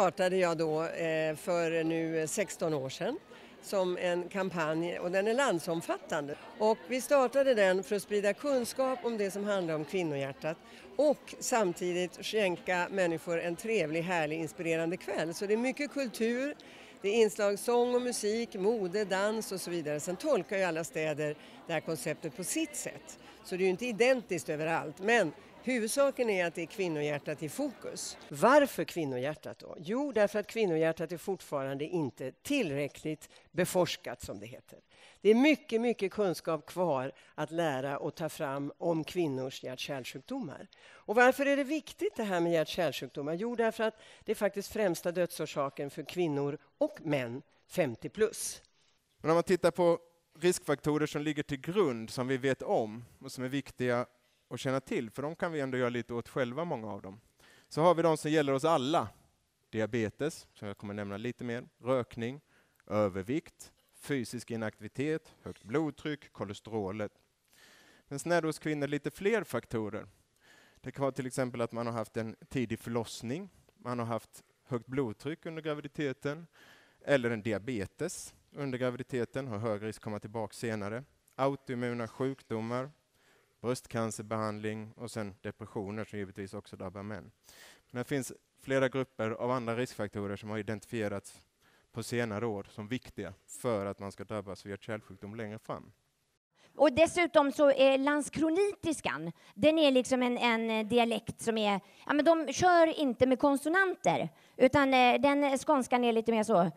startade jag då eh, för nu 16 år sedan som en kampanj och den är landsomfattande. Och vi startade den för att sprida kunskap om det som handlar om kvinnohjärtat och samtidigt skänka människor en trevlig, härlig, inspirerande kväll. Så det är mycket kultur, det är inslag sång och musik, mode, dans och så vidare. Sen tolkar ju alla städer det här konceptet på sitt sätt. Så det är ju inte identiskt överallt. Men Huvudsaken är att det är kvinnohjärtat i fokus. Varför kvinnohjärtat då? Jo, därför att kvinnohjärtat är fortfarande inte tillräckligt beforskat som det heter. Det är mycket, mycket kunskap kvar att lära och ta fram om kvinnors hjärt-kärlsjukdomar. Och varför är det viktigt det här med hjärt-kärlsjukdomar? Jo, därför att det är faktiskt främsta dödsorsaken för kvinnor och män 50 plus. Men om man tittar på riskfaktorer som ligger till grund, som vi vet om och som är viktiga att känna till, för de kan vi ändå göra lite åt själva, många av dem. Så har vi de som gäller oss alla. Diabetes, som jag kommer nämna lite mer, rökning, övervikt, fysisk inaktivitet, högt blodtryck, kolesterolet. Men sen är det hos kvinnor lite fler faktorer. Det kan vara till exempel att man har haft en tidig förlossning, man har haft högt blodtryck under graviditeten, eller en diabetes under graviditeten, har hög risk att komma tillbaka senare. Autoimmuna sjukdomar, bröstcancerbehandling och sen depressioner som givetvis också drabbar män. Men det finns flera grupper av andra riskfaktorer som har identifierats på senare år som viktiga för att man ska drabbas av hjärt-kärlsjukdom längre fram. Och dessutom så är landskronistiskan, den är liksom en, en dialekt som är, ja men de kör inte med konsonanter, utan eh, den skånskan är lite mer så.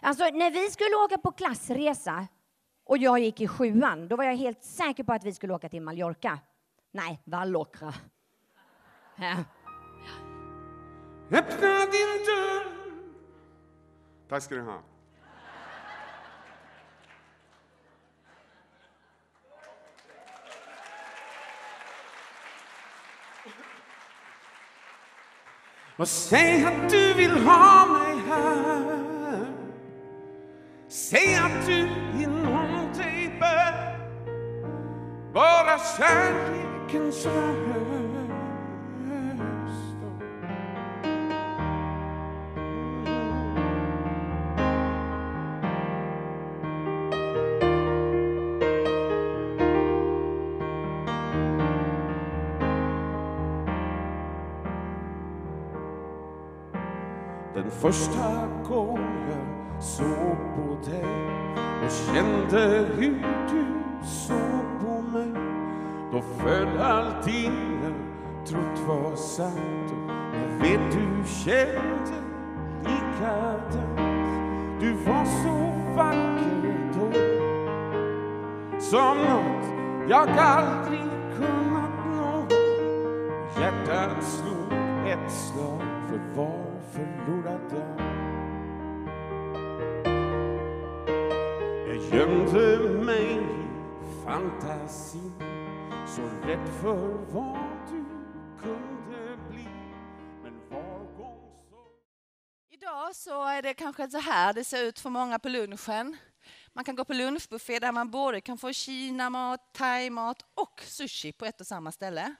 Alltså när vi skulle åka på klassresa och jag gick i sjuan, då var jag helt säker på att vi skulle åka till Mallorca. Nej, Vallåkra. Ja. Öppna din dörr. Tack ska du ha. Och säg att du vill ha mig här. Säg att du inom dig bär bara kärlekens röst. Första gången jag såg på dig och kände hur du såg på mig. Då föll allting jag trott var sant. Och jag vet du kände likadant Du var så vacker då som nåt jag aldrig kunnat nå. Hjärtat slog ett slag för var förlorat dag Jag gömde mig i fantasin så rädd för vad du kunde bli Men var gång så Idag så är det kanske så här det ser ut för många på lunchen. Man kan gå på lunchbuffé där man både kan få kinamat, thaimat och sushi på ett och samma ställe.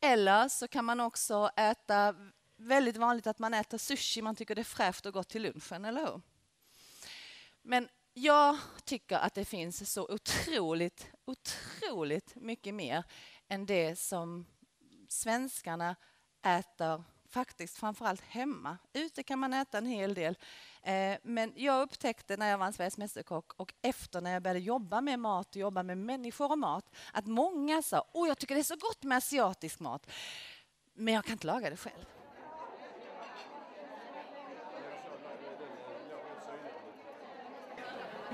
Eller så kan man också äta, väldigt vanligt att man äter sushi, man tycker det är fräscht och gott till lunchen, eller hur? Men jag tycker att det finns så otroligt, otroligt mycket mer än det som svenskarna äter faktiskt framförallt hemma. Ute kan man äta en hel del. Eh, men jag upptäckte när jag var en Sveriges Mästerkock och efter när jag började jobba med mat och jobba med människor och mat att många sa åh jag tycker det är så gott med asiatisk mat men jag kan inte laga det själv.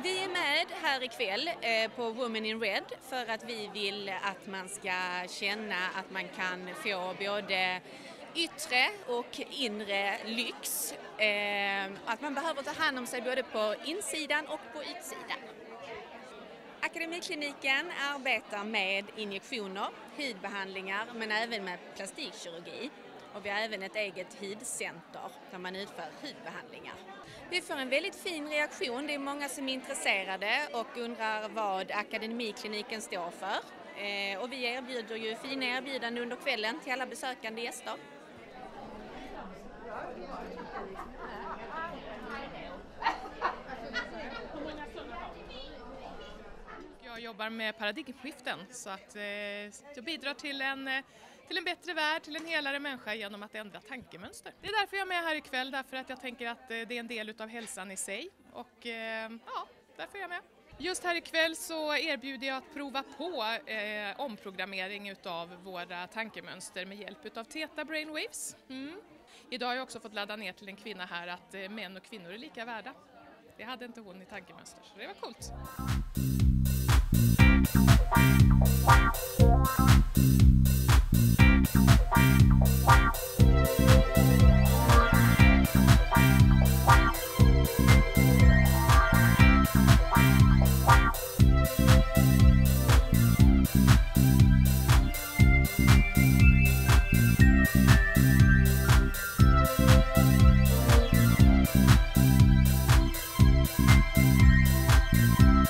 Vi är med här ikväll eh, på Women in Red för att vi vill att man ska känna att man kan få både yttre och inre lyx. Eh, att man behöver ta hand om sig både på insidan och på utsidan. Akademikliniken arbetar med injektioner, hudbehandlingar men även med plastikkirurgi. Och vi har även ett eget hudcenter där man utför hudbehandlingar. Vi får en väldigt fin reaktion. Det är många som är intresserade och undrar vad Akademikliniken står för. Eh, och vi erbjuder ju fina erbjudanden under kvällen till alla besökande gäster. Jag jobbar med paradigmskiften så att eh, jag bidrar till en, eh, till en bättre värld, till en helare människa genom att ändra tankemönster. Det är därför jag är med här ikväll, därför att jag tänker att eh, det är en del utav hälsan i sig och eh, ja, därför är jag med. Just här ikväll så erbjuder jag att prova på eh, omprogrammering utav våra tankemönster med hjälp utav Theta Brainwaves. Mm. Idag har jag också fått ladda ner till en kvinna här att eh, män och kvinnor är lika värda. Det hade inte hon i tankemönster, så det var coolt.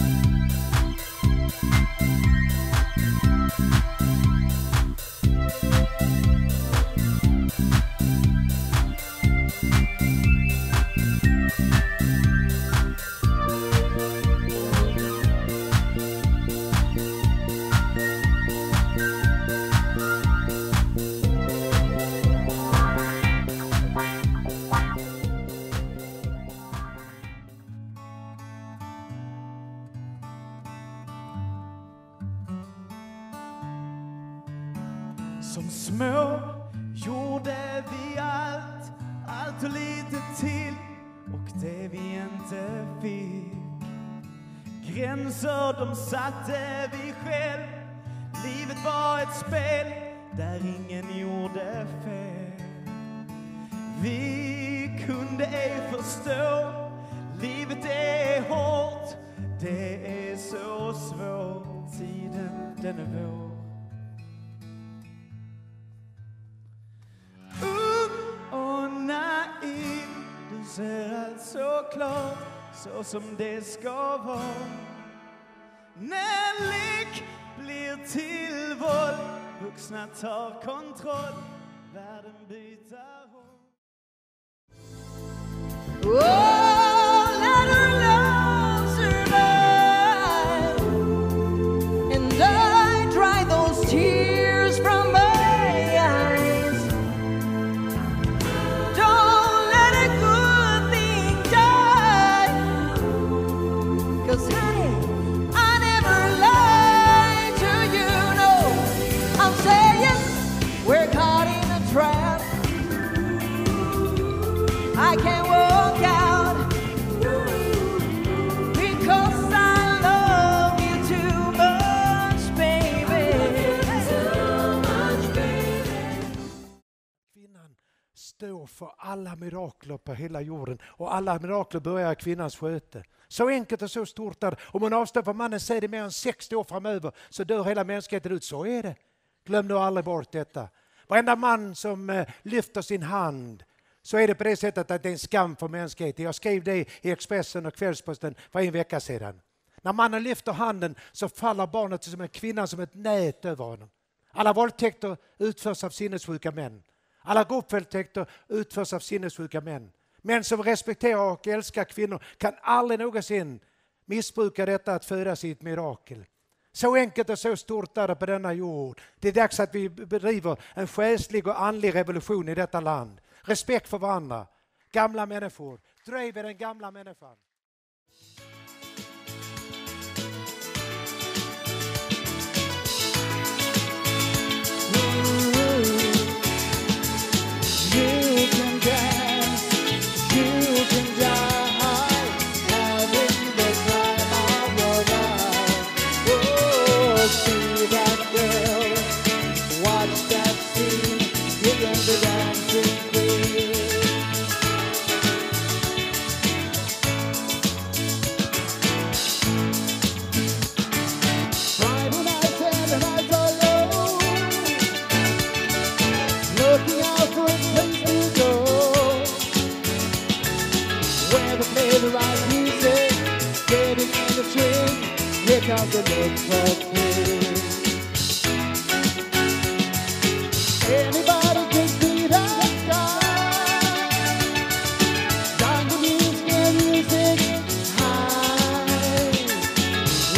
you Som små gjorde vi allt, allt och lite till och det vi inte fick. Gränser de satte vi själv, livet var ett spel där ingen gjorde fel. Vi kunde ej förstå, livet är hårt, det är så svårt, tiden den är vår. Så som det ska vara. När lek blir till våld, vuxna tar kontroll, världen byter håll. Står för alla mirakler på hela jorden och alla mirakler börjar i kvinnans sköte. Så enkelt och så stort är det. Om hon avstår från mannen säger det mer än 60 år framöver så dör hela mänskligheten ut. Så är det. Glöm nu aldrig bort detta. Varenda man som eh, lyfter sin hand så är det på det sättet att det är en skam för mänskligheten. Jag skrev det i Expressen och Kvällsposten för en vecka sedan. När mannen lyfter handen så faller barnet som en kvinna som ett nät över honom. Alla våldtäkter utförs av sinnessjuka män. Alla gruppvåldtäkter utförs av sinnessjuka män. Män som respekterar och älskar kvinnor kan aldrig någonsin missbruka detta att födas i ett mirakel. Så enkelt och så stort är det på denna jord. Det är dags att vi bedriver en själslig och andlig revolution i detta land respekt för varandra. Gamla människor, driver den gamla människan.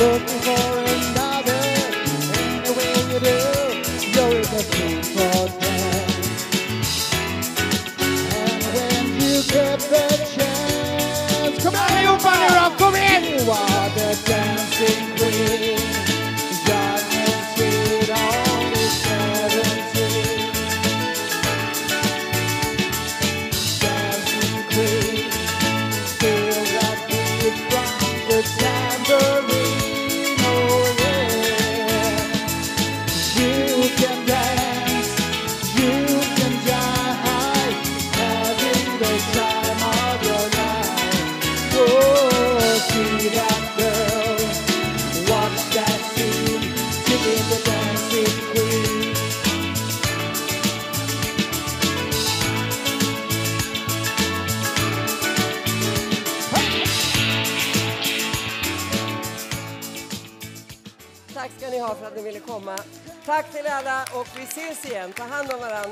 looking for idag för att ni ville komma. Tack till alla och vi ses igen. Ta hand om varandra.